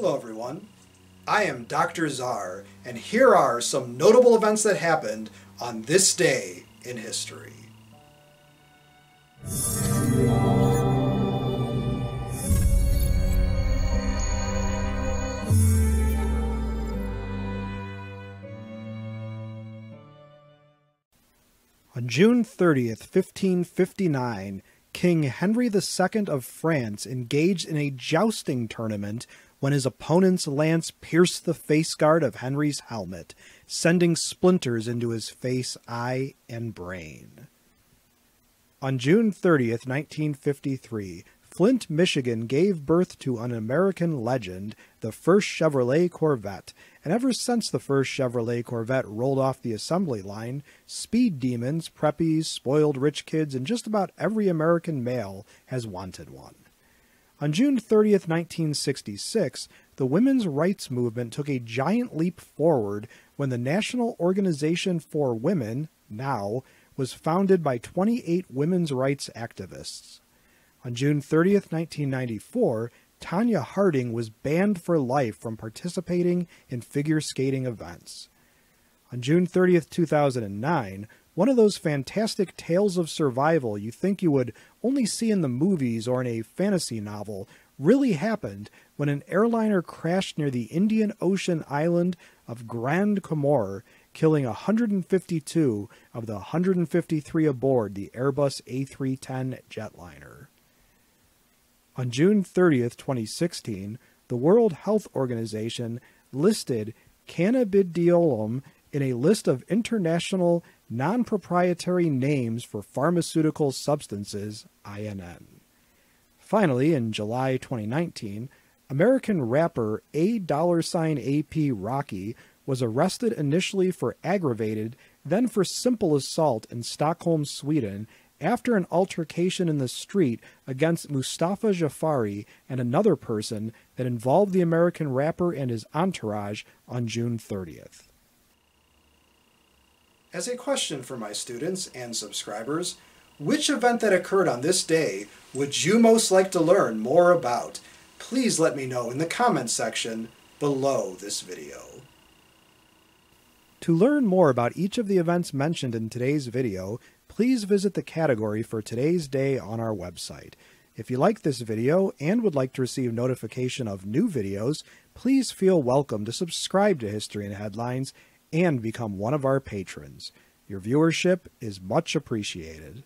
Hello everyone, I am Dr. Zar, and here are some notable events that happened on this day in history. On June 30th, 1559, King Henry II of France engaged in a jousting tournament when his opponent's lance pierced the face guard of Henry's helmet, sending splinters into his face, eye, and brain. On June 30th, 1953, Flint, Michigan gave birth to an American legend, the first Chevrolet Corvette, and ever since the first Chevrolet Corvette rolled off the assembly line, speed demons, preppies, spoiled rich kids, and just about every American male has wanted one. On June 30, 1966, the women's rights movement took a giant leap forward when the National Organization for Women, NOW, was founded by 28 women's rights activists. On June 30, 1994, Tonya Harding was banned for life from participating in figure skating events. On June 30, 2009, one of those fantastic tales of survival you think you would only see in the movies or in a fantasy novel really happened when an airliner crashed near the Indian Ocean island of Grand Comore, killing 152 of the 153 aboard the Airbus A310 jetliner. On June 30th, 2016, the World Health Organization listed cannabidiolum in a list of international non-proprietary names for pharmaceutical substances, INN. Finally, in July 2019, American rapper A dollar sign AP Rocky was arrested initially for aggravated, then for simple assault in Stockholm, Sweden, after an altercation in the street against Mustafa Jafari and another person that involved the American rapper and his entourage on June 30th. As a question for my students and subscribers, which event that occurred on this day would you most like to learn more about? Please let me know in the comments section below this video. To learn more about each of the events mentioned in today's video, please visit the category for today's day on our website. If you like this video and would like to receive notification of new videos, please feel welcome to subscribe to History and Headlines and become one of our patrons. Your viewership is much appreciated.